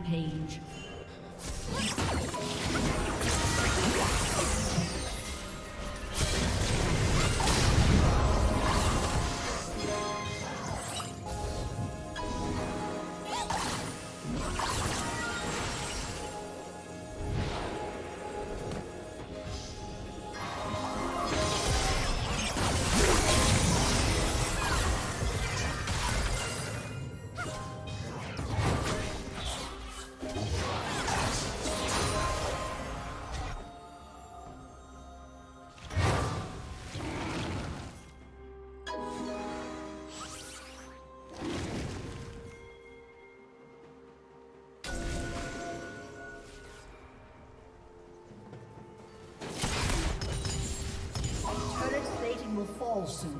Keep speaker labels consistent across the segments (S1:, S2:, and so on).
S1: Rampage.
S2: Fall soon.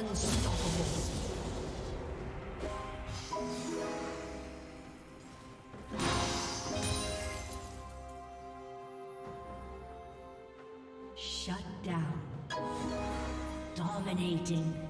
S2: Unstoppable. Shut down. Dominating.